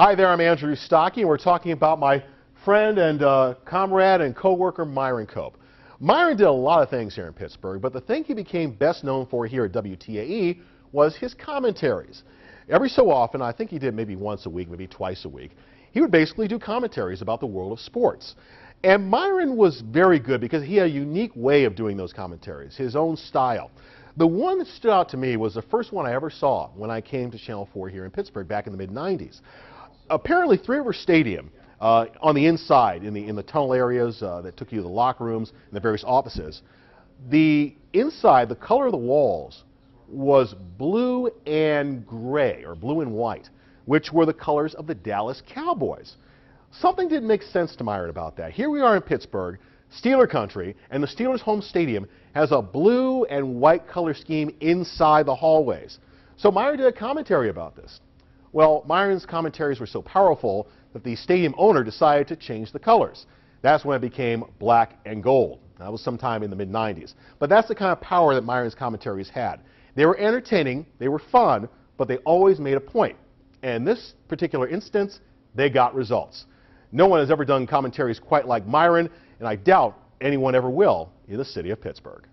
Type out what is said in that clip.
Hi there, I'm Andrew Stockey, and we're talking about my friend and uh, comrade and co-worker Myron Cope. Myron did a lot of things here in Pittsburgh, but the thing he became best known for here at WTAE was his commentaries. Every so often, I think he did maybe once a week, maybe twice a week, he would basically do commentaries about the world of sports. And Myron was very good because he had a unique way of doing those commentaries, his own style. The one that stood out to me was the first one I ever saw when I came to Channel 4 here in Pittsburgh back in the mid-90s. Apparently, Three River Stadium, uh, on the inside, in the, in the tunnel areas uh, that took you to the locker rooms and the various offices, the inside, the color of the walls was blue and gray, or blue and white, which were the colors of the Dallas Cowboys. Something didn't make sense to Myron about that. Here we are in Pittsburgh, Steeler country, and the Steelers' home stadium has a blue and white color scheme inside the hallways. So Myron did a commentary about this. Well, Myron's commentaries were so powerful that the stadium owner decided to change the colors. That's when it became black and gold. That was sometime in the mid 90s. But that's the kind of power that Myron's commentaries had. They were entertaining, they were fun, but they always made a point. And in this particular instance, they got results. No one has ever done commentaries quite like Myron, and I doubt anyone ever will in the city of Pittsburgh.